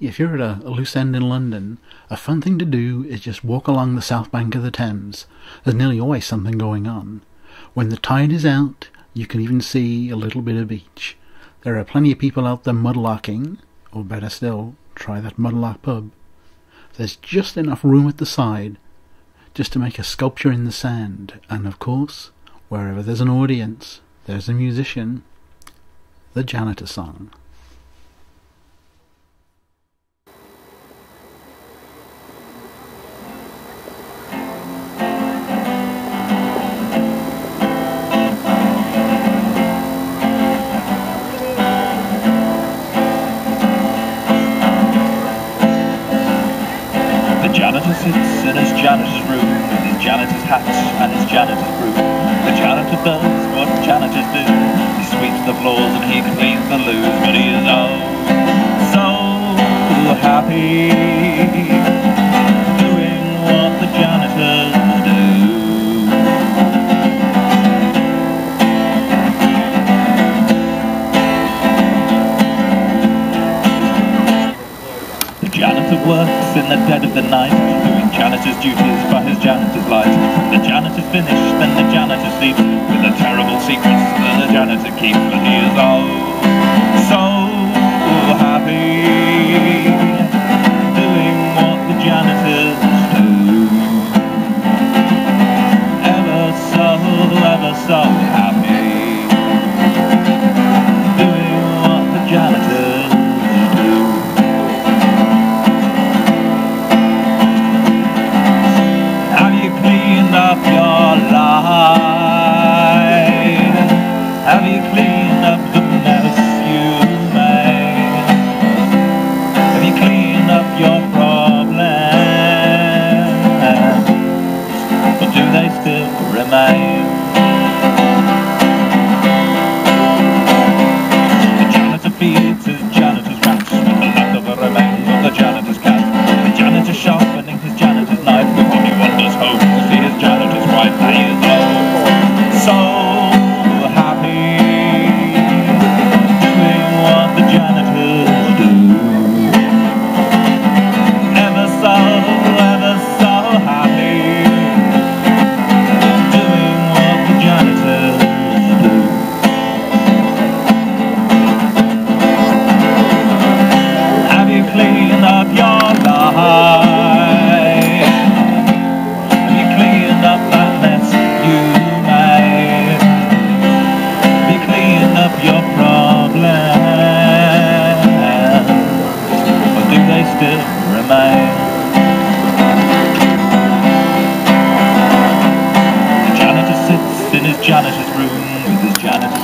if you're at a, loose end in London, a fun thing to do is just walk along the south bank of the Thames. There's nearly always something going on. When the tide is out, you can even see a little bit of beach. There are plenty of people out there mudlarking, or better still, try that mudlark pub. There's just enough room at the side just to make a sculpture in the sand, and of course, wherever there's an audience, there's a musician. The Janitor Song. Janitor sits in his janitor's room with his janitor's hat and his janitor's broom. The janitor does what janitors do. He sweeps the floors and he cleans the loos, but he is oh so happy works in the dead of the night, doing janitor's duties by his janitor's light. The janitor's finished, then the janitor sleeps with the terrible secrets that the janitor keeps. But he is oh so happy doing what the janitors do. Ever so, ever so happy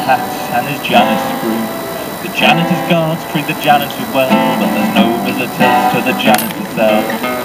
his janitor's hat and his janitor's broom. The janitor's guards treat the janitor well, but there's no visitors to the janitor's cell.